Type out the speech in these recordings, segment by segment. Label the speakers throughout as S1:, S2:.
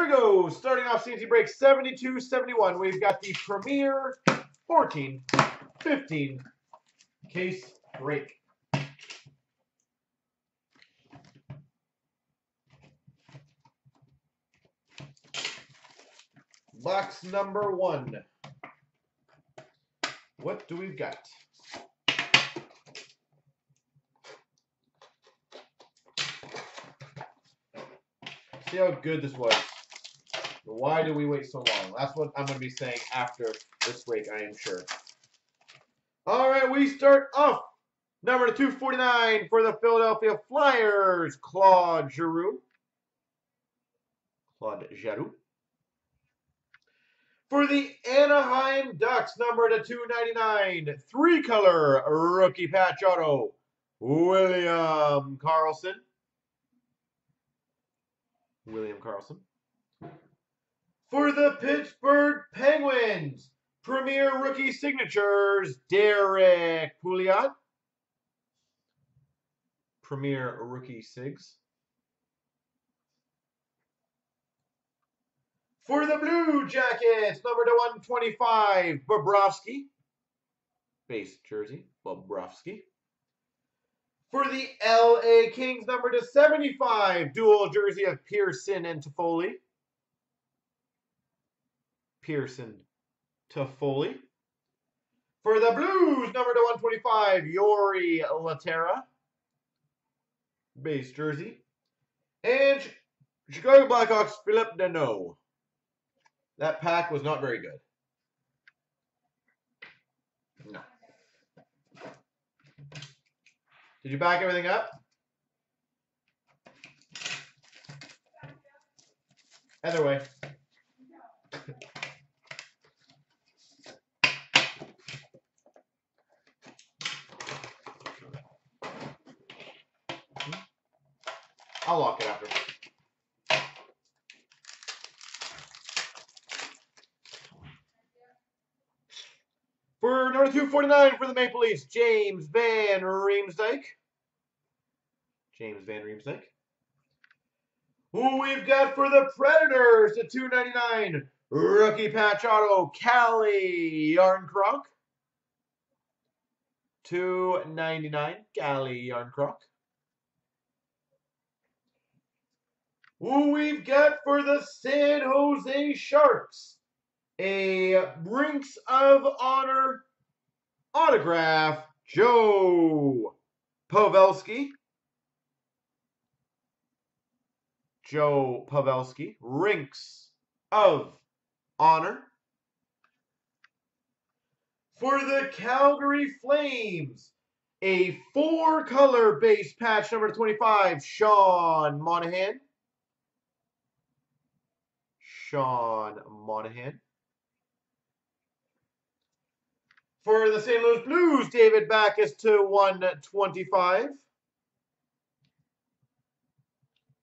S1: Here we go. Starting off CNC break 72 71. We've got the Premier 14 15 case break. Box number one. What do we got? See how good this was. Why do we wait so long? That's what I'm going to be saying after this break, I am sure. All right, we start off. Number 249 for the Philadelphia Flyers, Claude Giroux. Claude Giroux. For the Anaheim Ducks, number to 299, three-color rookie patch auto, William Karlsson. William Karlsson. For the Pittsburgh Penguins, Premier Rookie Signatures, Derrick Pouliot. Premier Rookie Sigs. For the Blue Jackets, number to 125, Bobrovsky. Base jersey, Bobrovsky. For the LA Kings, number to 75, dual jersey of Pearson and Toffoli. Pearson Toffoli. For the Blues, number to 125, Jori Lehtera. Base jersey. And Chicago Blackhawks, Philip Danault. That pack was not very good. No. Did you back everything up? Either way. I'll lock it after. For number 249 for the Maple Leafs, James Van Riemsdyk. James Van Riemsdyk. Who we've got for the Predators at 299, rookie patch auto, Calle Jarnkrok. 299, Calle Jarnkrok. Who we've got for the San Jose Sharks, a Rinks of Honor autograph, Joe Pavelski. Joe Pavelski, Rinks of Honor. For the Calgary Flames, a four-color base patch number 25, Sean Monahan. Sean Monahan. For the St. Louis Blues, David Backes to 125.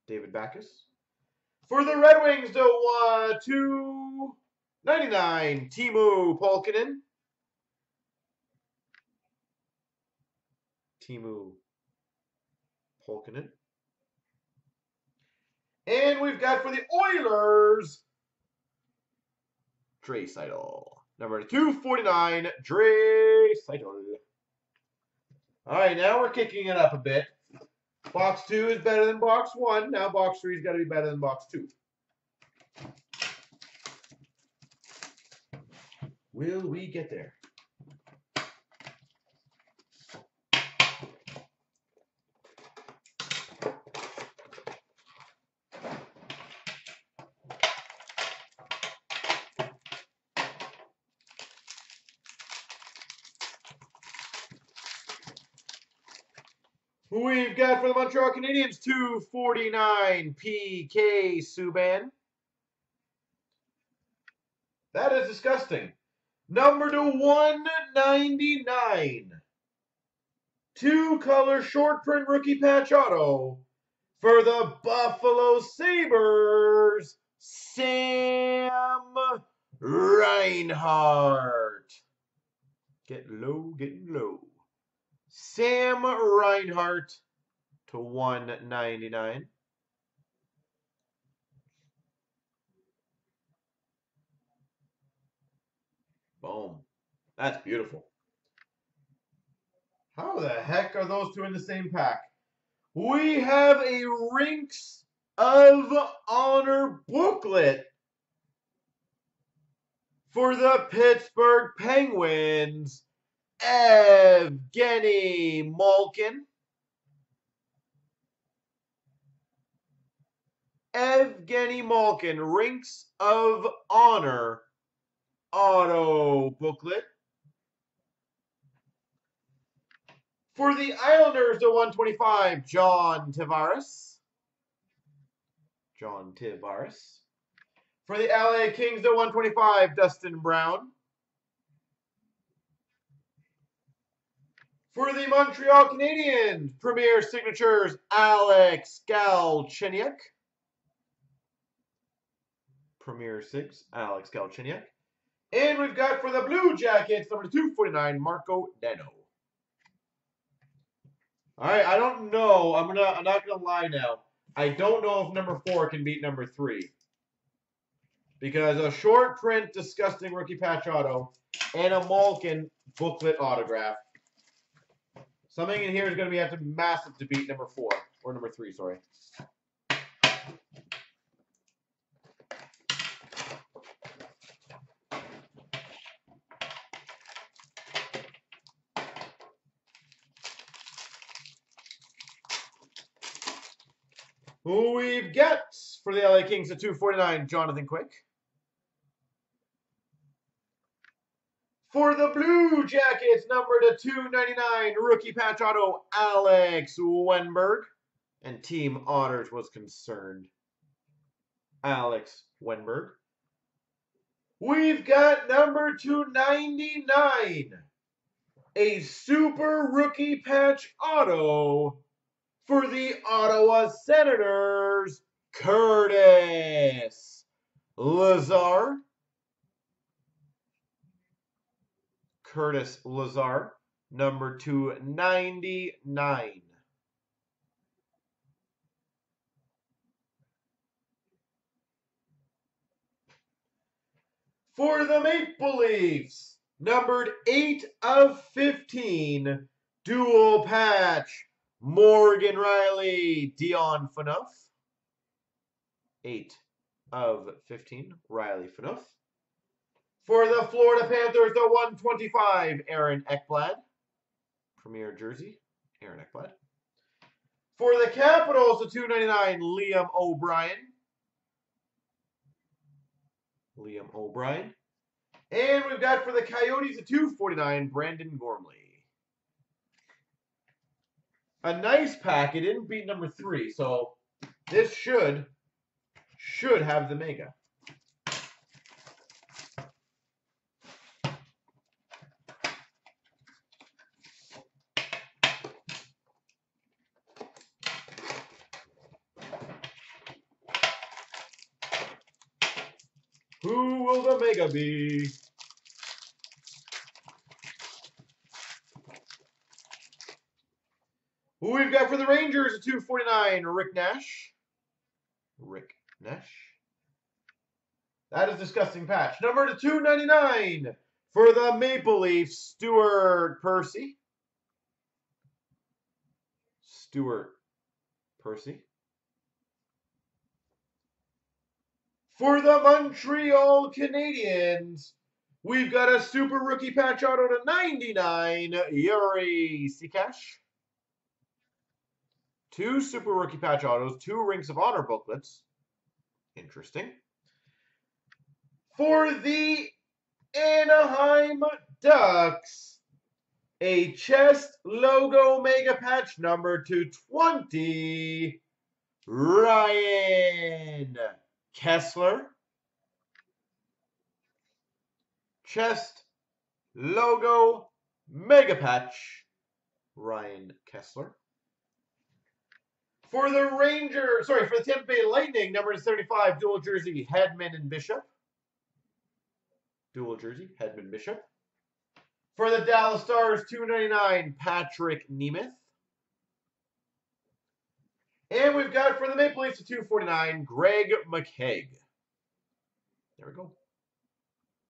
S1: David Backes. For the Red Wings, to uh, 299, Teemu Pulkkinen. Teemu Pulkkinen. And we've got for the Oilers, Draisaitl. Number 249, Draisaitl. All right, now we're kicking it up a bit. Box 2 is better than box 1. Now box 3 has got to be better than box 2. Will we get there? We've got for the Montreal Canadiens, 249 PK Subban. That is disgusting. Number to 199. Two color short print rookie patch auto for the Buffalo Sabres, Sam Reinhart. Get low, getting low. Sam Reinhart to 199. Boom. That's beautiful. How the heck are those two in the same pack? We have a Rinks of Honor booklet for the Pittsburgh Penguins. Evgeny Malkin. Evgeny Malkin, Rinks of Honor auto booklet. For the Islanders to 125, John Tavares. John Tavares. For the LA Kings to 125, Dustin Brown. For the Montreal Canadiens, Premier Signatures, Alex Galchenyuk. Premier Sigs, Alex Galchenyuk. And we've got for the Blue Jackets, number 249, Marco Dano. All right, I don't know. I'm gonna. I'm not gonna lie now. I don't know if number four can beat number three because a short print, disgusting rookie patch auto and a Malkin booklet autograph. Something in here is going to be have to massive to beat number four or number three. Sorry. Who we've got for the LA Kings at 249, Jonathan Quick. For the Blue Jackets, number to 299, rookie patch auto, Alex Wennberg. And Team Honors was concerned. Alex Wennberg. We've got number 299, a super rookie patch auto for the Ottawa Senators, Curtis Lazar. Curtis Lazar, number 299. For the Maple Leafs, numbered 8 of 15, dual patch, Morgan Rielly, Dion Phaneuf. 8 of 15, Rielly Phaneuf. For the Florida Panthers, the 125, Aaron Ekblad. Premier jersey, Aaron Ekblad. For the Capitals, the 299, Liam O'Brien. Liam O'Brien. And we've got for the Coyotes, the 249, Brandon Gormley. A nice pack. It didn't beat number three, so this should should have the mega. Who will the mega be? Who we've got for the Rangers at 249, Rick Nash. Rick Nash. That is disgusting patch. Number to 299 for the Maple Leafs, Stuart Percy. Stuart Percy. For the Montreal Canadiens, we've got a super rookie patch auto to 99, Jiri Sekac. Two super rookie patch autos, two Rinks of Honor booklets. Interesting. For the Anaheim Ducks, a chest logo mega patch number 220, Ryan Kesler. Chest logo mega patch, Ryan Kesler. For the Ranger, sorry, for the Tampa Bay Lightning, number 75, dual jersey, Hedman and Bishop. Dual jersey, Hedman Bishop. For the Dallas Stars, 299, Patrik Nemeth. And we've got for the Maple Leafs, 249, Greg McKegg. There we go.